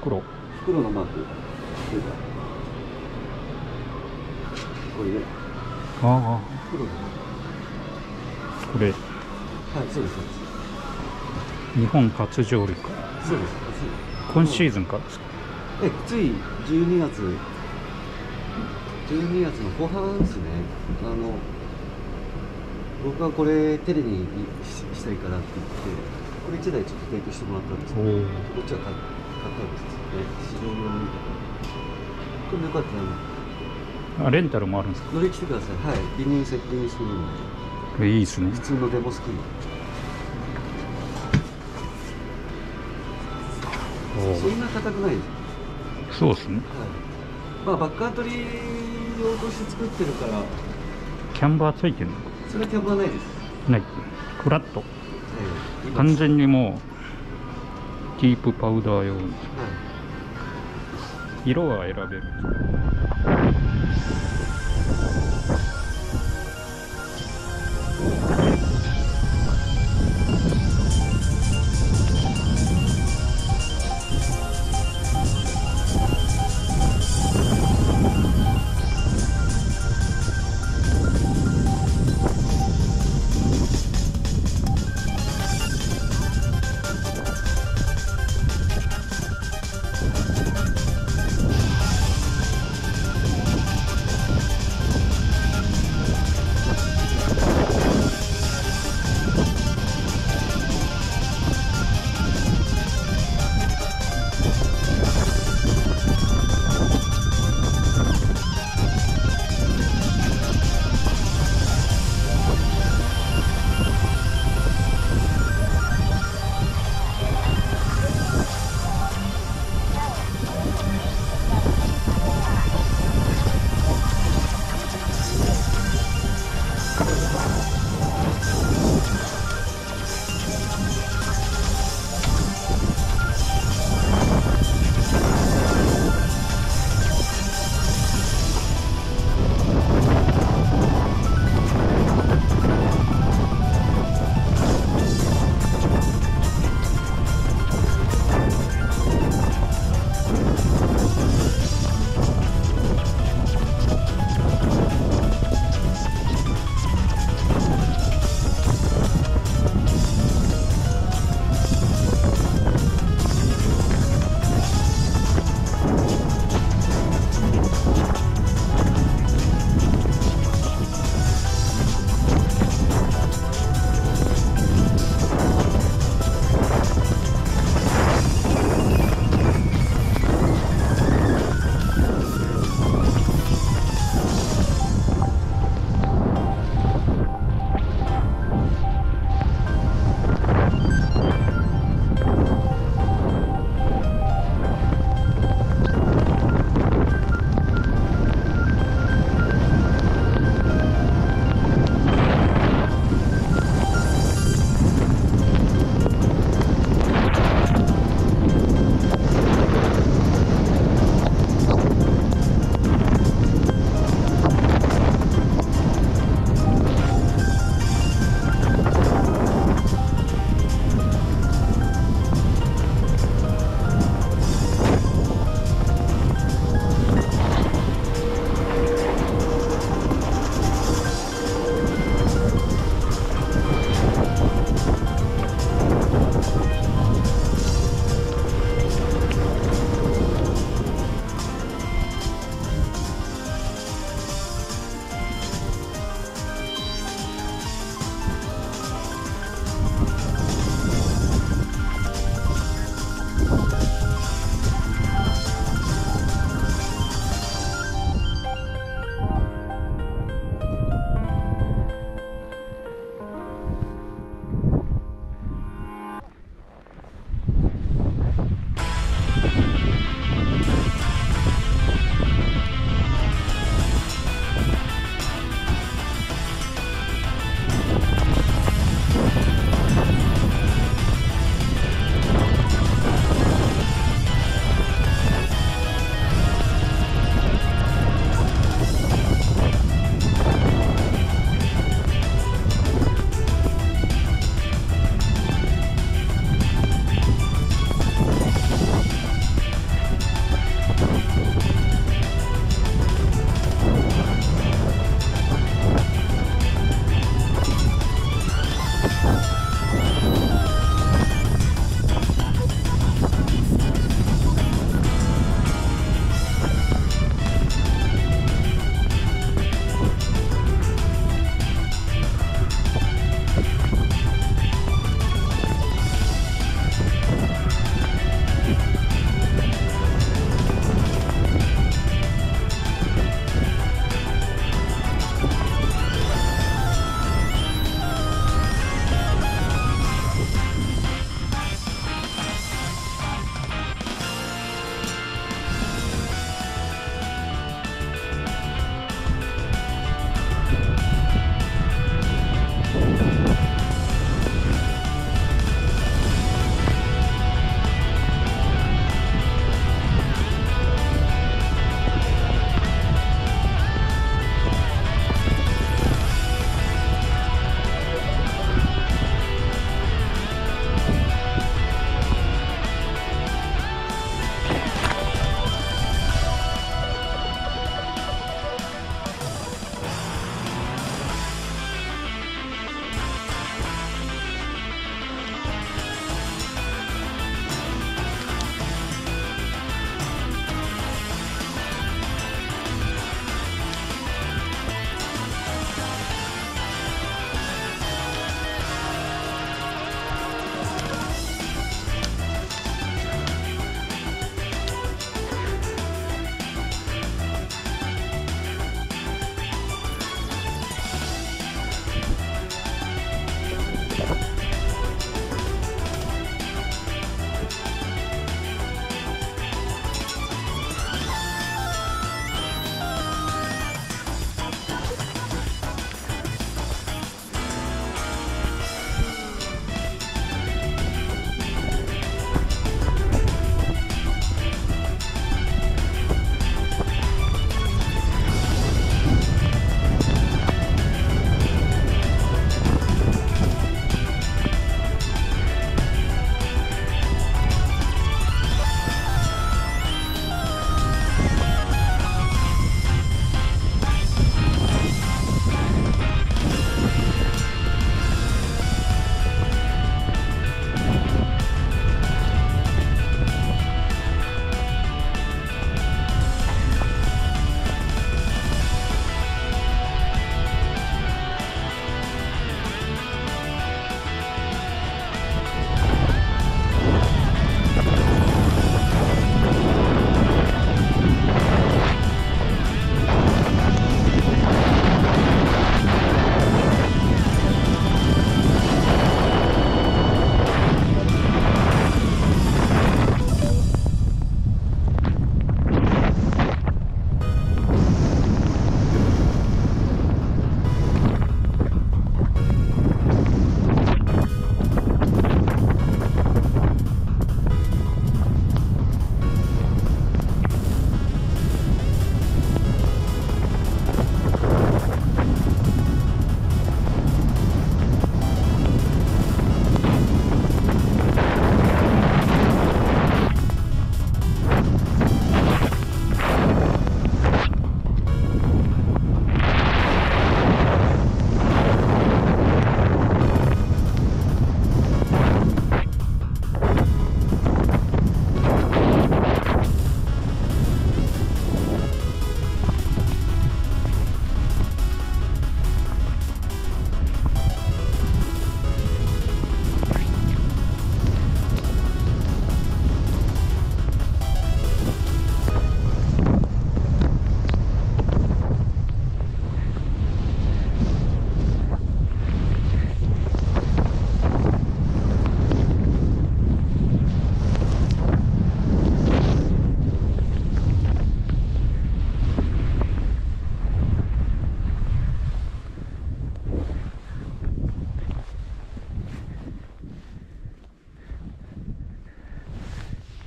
袋。袋のマーク。これだこれねあ。袋これ。はいそうですそうです。日本初上陸。そうです今シーズンから。ですかえつい12月。12月の後半ですね。あの僕はこれテレビにししたいからって言ってこれ1台ちょっと提供してもらったんですけどこっちは買買ったんです市場用にこれもよかったらあレンタルもあるんですか？乗り来てください。はい。リニューセッティングするのでこれいいですね。普通のデモスクリーそんな硬くないです。そうですね。はい。まあバックカントリー用として作ってるから。キャンバーついてるのか？それはキャンバーないです、ない。フラット。ええ今。完全にもうディープパウダー用にはい色は選べるんですか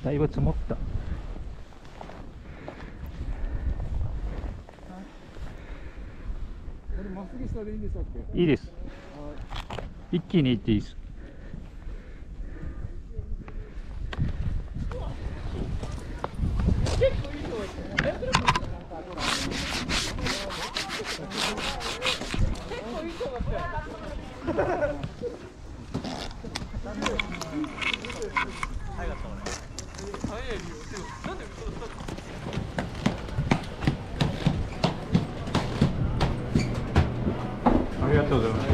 だいぶ積もった。これまっすぐ下でいいんでしたっけ？いいです。一気に行っていいです。あ りがとうございます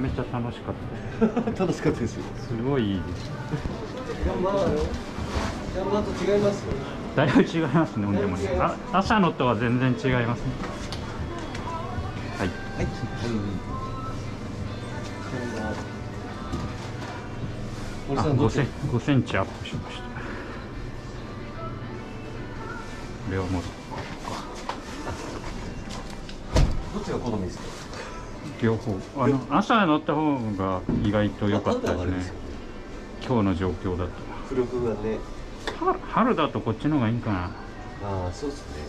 めちゃめちゃ楽しかった楽しかったですよ。すごいいいです。ヤンマーと違います？よだいぶ違いますね、ほんでもね。あ朝のとは全然違いますね。はい。はい。森あさんどっ5ちセン5センチアップしました。これはもうどっちが好みですか？両方。あの朝乗った方が意外と良かったですね。今日の状況だと。浮力がね春春だとこっちの方がいいかな。ああそうですね